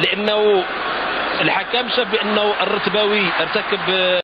لأنه الحكم شاف بانه الرتباوي ارتكب